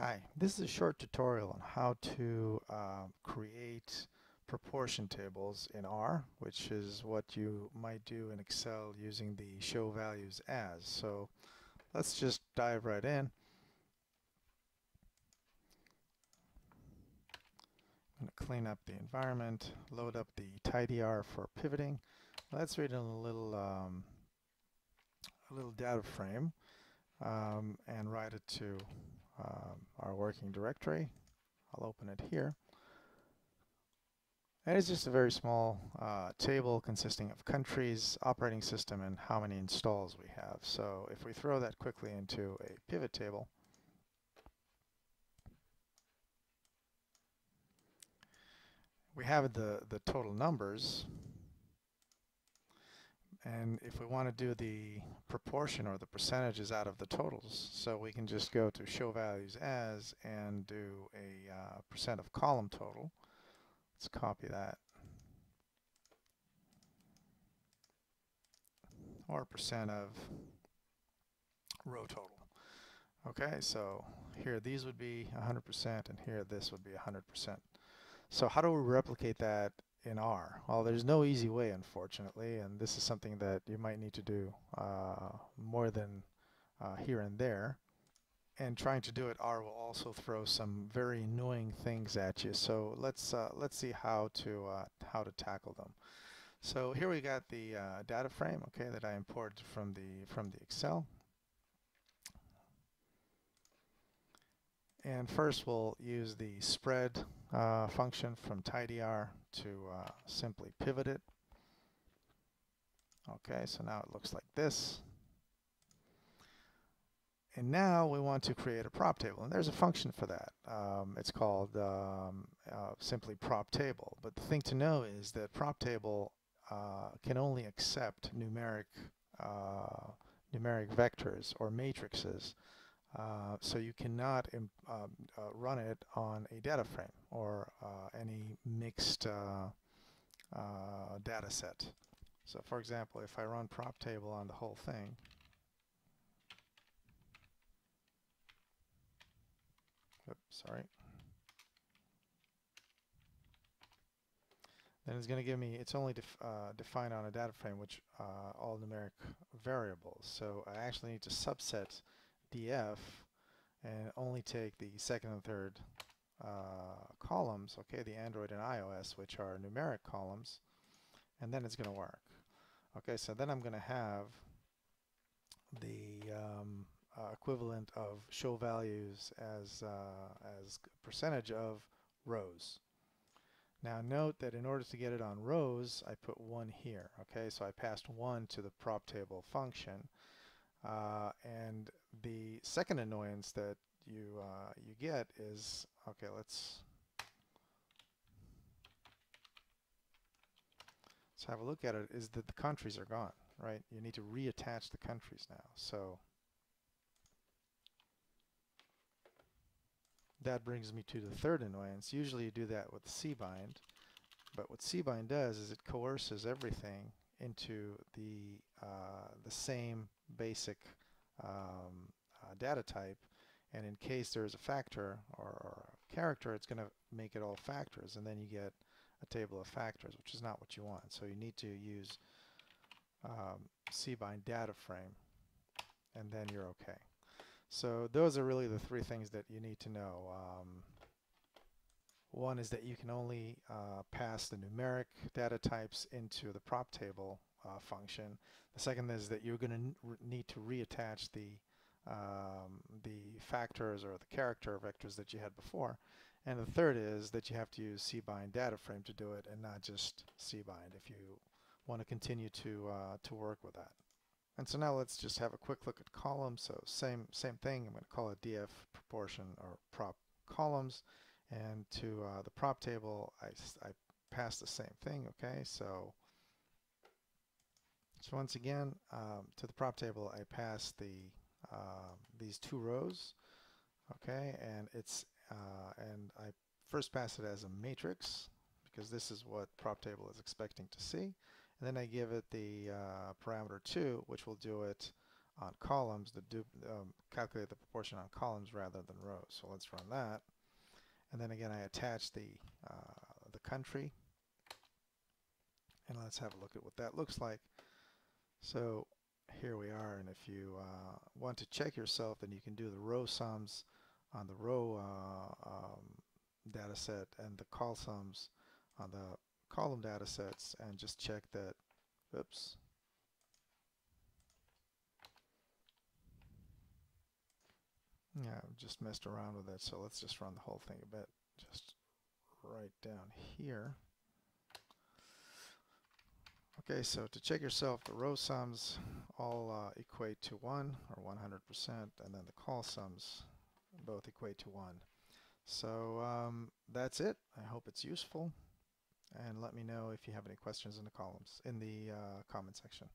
Hi, this is a short tutorial on how to uh, create proportion tables in R, which is what you might do in Excel using the show values as. So let's just dive right in. I'm going to clean up the environment, load up the tidyr for pivoting. Let's read in a little um, a little data frame um, and write it to um, our working directory. I'll open it here. And it's just a very small uh, table consisting of countries, operating system, and how many installs we have. So if we throw that quickly into a pivot table, we have the, the total numbers and if we want to do the proportion or the percentages out of the totals, so we can just go to show values as and do a uh, percent of column total. Let's copy that. Or percent of row total. Okay, so here these would be 100% and here this would be 100%. So how do we replicate that in R? Well, there's no easy way, unfortunately, and this is something that you might need to do uh, more than uh, here and there. And trying to do it, R will also throw some very annoying things at you. So let's uh, let's see how to uh, how to tackle them. So here we got the uh, data frame, okay, that I imported from the from the Excel. And first we'll use the spread uh, function from tidyr to uh, simply pivot it. Okay, so now it looks like this. And now we want to create a prop table, and there's a function for that. Um, it's called um, uh, simply prop table. But the thing to know is that prop table uh, can only accept numeric uh, numeric vectors or matrices. Uh, so you cannot um, uh, run it on a data frame or uh, any mixed uh, uh, data set. So for example, if I run prop table on the whole thing, oops, sorry, then it's going to give me, it's only def, uh, defined on a data frame, which all numeric variables. So I actually need to subset df and only take the second and third uh, columns, okay, the Android and iOS, which are numeric columns, and then it's going to work. Okay, so then I'm going to have the um, uh, equivalent of show values as, uh, as percentage of rows. Now note that in order to get it on rows, I put 1 here. Okay, so I passed 1 to the prop table function. Uh, and the second annoyance that you uh, you get is okay. Let's let's have a look at it. Is that the countries are gone, right? You need to reattach the countries now. So that brings me to the third annoyance. Usually you do that with cbind, but what cbind does is it coerces everything into the uh, the same basic um, uh, data type. And in case there's a factor or, or a character it's going to make it all factors. And then you get a table of factors which is not what you want. So you need to use um, cbind data frame and then you're okay. So those are really the three things that you need to know. Um, one is that you can only uh, pass the numeric data types into the prop table uh, function. The second is that you're going to need to reattach the um, the factors or the character vectors that you had before. And the third is that you have to use cbind data frame to do it and not just cbind if you want to continue to uh, to work with that. And so now let's just have a quick look at columns. So same same thing. I'm going to call it df proportion or prop columns. And to uh, the prop table, I, I pass the same thing. Okay, so so once again, um, to the prop table, I pass the uh, these two rows, okay, and it's uh, and I first pass it as a matrix because this is what prop table is expecting to see, and then I give it the uh, parameter two, which will do it on columns, the um, calculate the proportion on columns rather than rows. So let's run that. And then again, I attach the uh, the country, and let's have a look at what that looks like. So here we are, and if you uh, want to check yourself, then you can do the row sums on the row uh, um, data set and the col sums on the column data sets and just check that, oops, yeah, just messed around with it, so let's just run the whole thing a bit, just right down here. Okay, so to check yourself, the row sums all uh, equate to 1 or 100%, and then the col sums both equate to 1. So um, that's it. I hope it's useful. And let me know if you have any questions in the columns, in the uh, comment section.